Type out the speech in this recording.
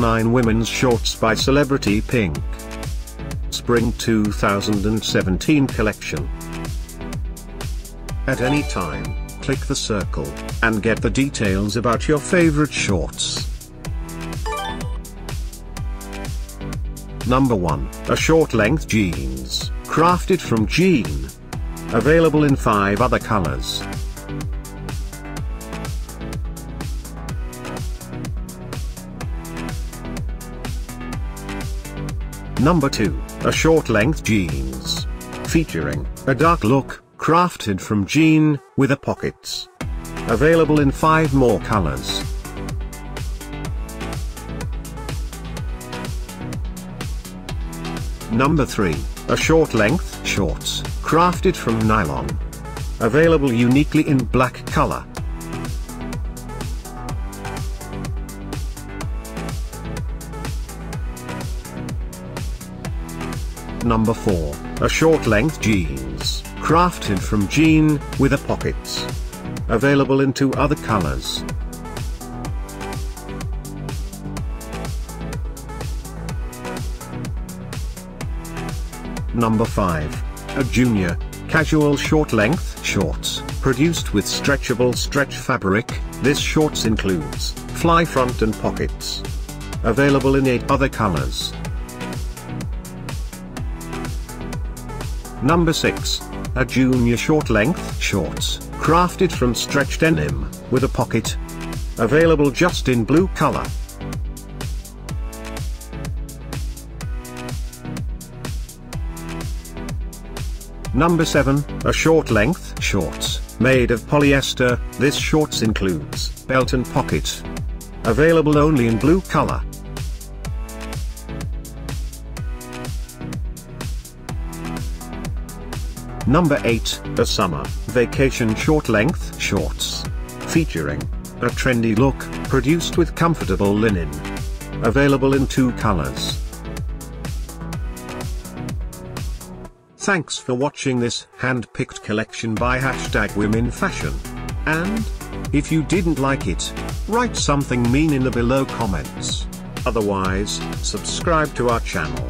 9 Women's Shorts by Celebrity Pink. Spring 2017 collection. At any time, click the circle, and get the details about your favorite shorts. Number 1, a short length jeans, crafted from jean. Available in 5 other colors. Number 2, a short length jeans. Featuring a dark look, crafted from jean, with a pockets. Available in 5 more colors. Number 3, a short length shorts, crafted from nylon. Available uniquely in black color. Number 4, a short length jeans, crafted from jean, with a pockets. Available in two other colors. Number 5, a junior, casual short length shorts, produced with stretchable stretch fabric, this shorts includes, fly front and pockets. Available in 8 other colors. Number 6. A junior short length shorts, crafted from stretched denim, with a pocket. Available just in blue color. Number 7, a short length shorts, made of polyester, this shorts includes belt and pocket. Available only in blue color. Number 8, a summer, vacation short length shorts. Featuring a trendy look, produced with comfortable linen. Available in two colors. Thanks for watching this hand-picked collection by hashtag women fashion. And, if you didn't like it, write something mean in the below comments. Otherwise, subscribe to our channel.